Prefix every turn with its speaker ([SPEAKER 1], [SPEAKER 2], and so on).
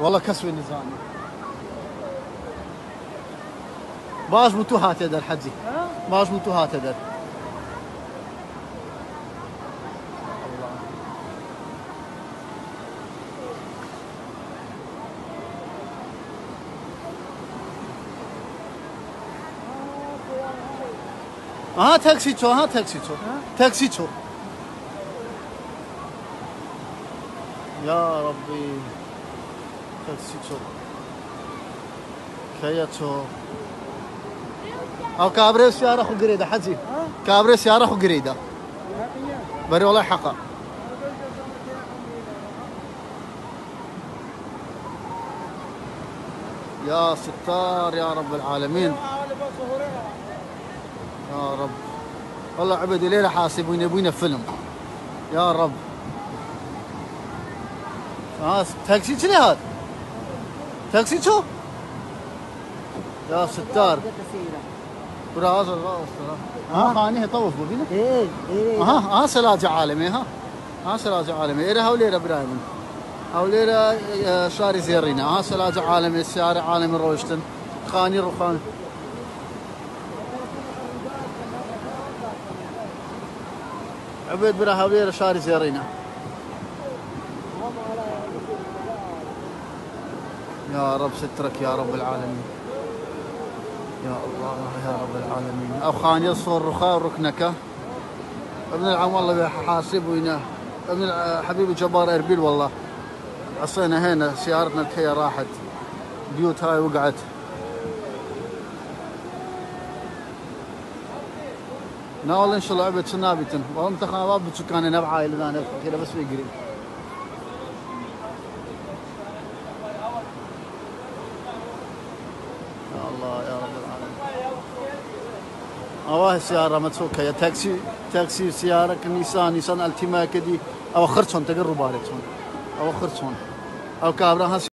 [SPEAKER 1] والله كسوي نظامي باش متو هات در حجي باش متو هات در ها تاكسي تشو ها تاكسي تشو تاكسي تشو يا ربي. تاكسي تشو كيا تشو أو كابري سيارة خو قريدة حزي كابري سيارة خو قريدة. بري والله حقا. يا ستار يا رب العالمين. يا رب. والله عبدي ليلة حاسبين يبونا فيلم. يا رب. ها تاكسي شنو هذا؟ تاكسي شو؟ يا ستار. براز ها خاني طوف بينا
[SPEAKER 2] إيه إيه
[SPEAKER 1] ها ها سلاجة عالمي ها ها سلاجة عالمي إيرا هوليرا برايمن هوليرا آه، شاري زيرينا ها سلاجة عالمي السيارة عالمي روشتن. خاني رخان عبيد برا هوليرا شاري زيرينا يا رب سترك يا رب العالمين. يا الله يا رب العالمين. أو خان يصفر رخاء ركنك ابن العم والله حاسب وينه. ابن حبيبي جبار إربيل والله. عصينا هنا سيارتنا الكيا راحت. بيوت هاي وقعت. والله إن شاء الله عبد سنابتن والله انتخنا باب سكان نبعا إلى ذا كذا بس في يا الله يا رب العالمين. اواه سيارة متسوكة يا تاكسي تاكسي سيارة نيسان نيسان التيما كدي أو خرصون تقرب عليك أو خرصون أو كابرا